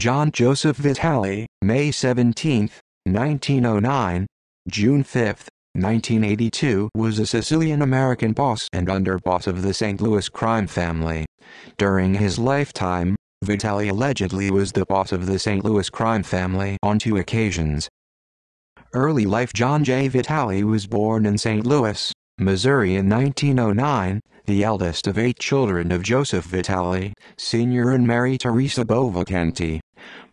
John Joseph Vitale, May 17, 1909, June 5, 1982 was a Sicilian-American boss and underboss of the St. Louis crime family. During his lifetime, Vitale allegedly was the boss of the St. Louis crime family on two occasions. Early life John J. Vitale was born in St. Louis, Missouri in 1909, the eldest of eight children of Joseph Vitale, Sr. and Mary Teresa Bovacanti.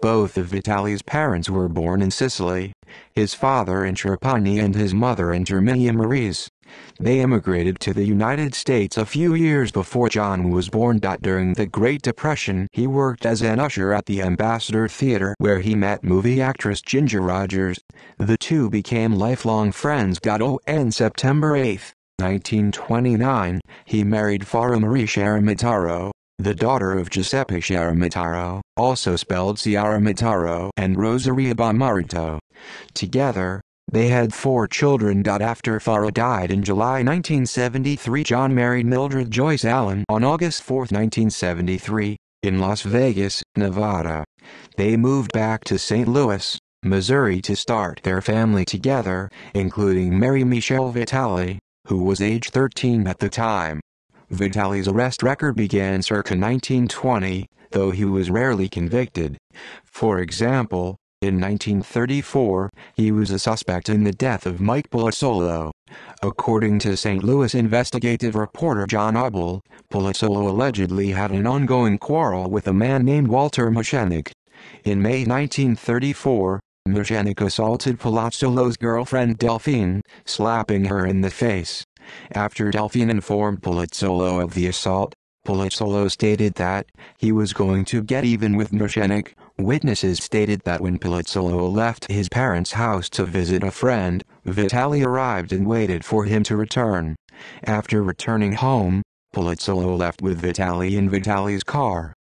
Both of Vitale's parents were born in Sicily, his father in Trapani and his mother in Termini Imerese. They immigrated to the United States a few years before John was born. During the Great Depression, he worked as an usher at the Ambassador Theater where he met movie actress Ginger Rogers. The two became lifelong friends. On September 8, 1929, he married Fara Marie Ciaramitaro, the daughter of Giuseppe Ciaramitaro, also spelled Ciaramitaro and Rosaria Bomarito. Together, they had four children. After Fara died in July 1973 John married Mildred Joyce Allen on August 4, 1973, in Las Vegas, Nevada. They moved back to St. Louis, Missouri to start their family together, including Mary Michelle Vitale, who was age 13 at the time. Vitale's arrest record began circa 1920, though he was rarely convicted. For example, in 1934, he was a suspect in the death of Mike Palazzolo. According to St. Louis investigative reporter John Obel, Palazzolo allegedly had an ongoing quarrel with a man named Walter Mashenik. In May 1934, Mashenik assaulted Palazzolo's girlfriend Delphine, slapping her in the face. After Delphine informed Palazzolo of the assault, Palazzolo stated that he was going to get even with Mashenik. Witnesses stated that when Palazzolo left his parents' house to visit a friend, Vitale arrived and waited for him to return. After returning home, Palazzolo left with Vitale in Vitale's car.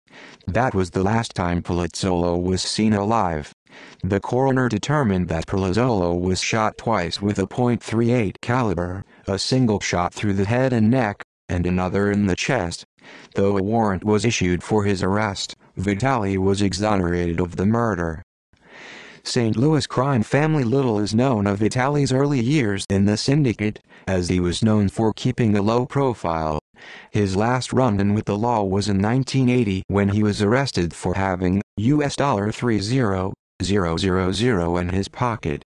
That was the last time Palazzolo was seen alive. The coroner determined that Palazzolo was shot twice with a .38 caliber, a single shot through the head and neck, and another in the chest. Though a warrant was issued for his arrest, Vitale was exonerated of the murder. St. Louis crime family Little is known of Vitale's early years in the syndicate, as he was known for keeping a low profile. His last run-in with the law was in 1980 when he was arrested for having US dollar 30,000 in his pocket.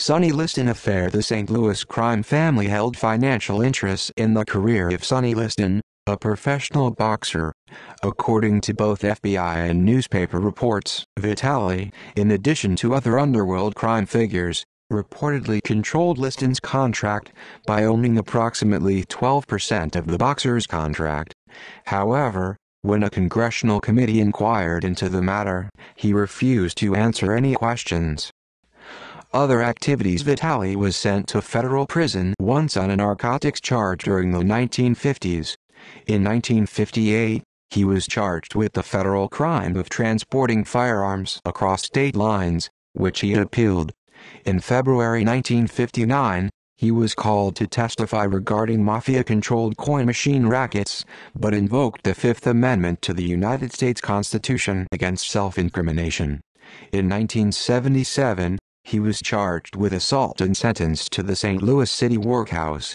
Sonny Liston affair The St. Louis crime family held financial interests in the career of Sonny Liston, a professional boxer. According to both FBI and newspaper reports, Vitale, in addition to other underworld crime figures, reportedly controlled Liston's contract by owning approximately 12% of the boxer's contract. However, when a congressional committee inquired into the matter, he refused to answer any questions. Other activities Vitale was sent to federal prison once on a narcotics charge during the 1950s. In 1958, he was charged with the federal crime of transporting firearms across state lines, which he appealed. In February 1959, he was called to testify regarding mafia-controlled coin machine rackets, but invoked the Fifth Amendment to the United States Constitution against self-incrimination. In 1977, he was charged with assault and sentenced to the St. Louis City Workhouse.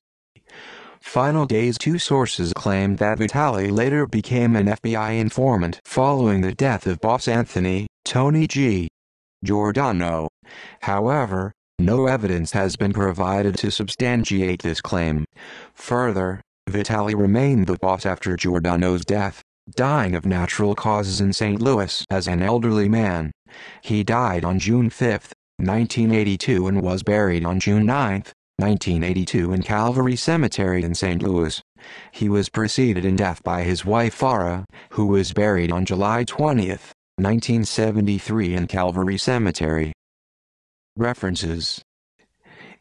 Final Days Two sources claimed that Vitale later became an FBI informant following the death of boss Anthony, Tony G. Giordano. However, no evidence has been provided to substantiate this claim. Further, Vitale remained the boss after Giordano's death, dying of natural causes in St. Louis as an elderly man. He died on June 5, 1982 and was buried on June 9, 1982 in Calvary Cemetery in St. Louis. He was preceded in death by his wife Farah, who was buried on July 20, 1973 in Calvary Cemetery. References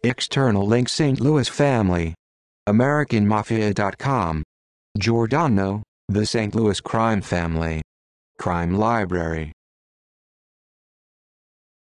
External link St. Louis family AmericanMafia.com Giordano, The St. Louis Crime Family Crime Library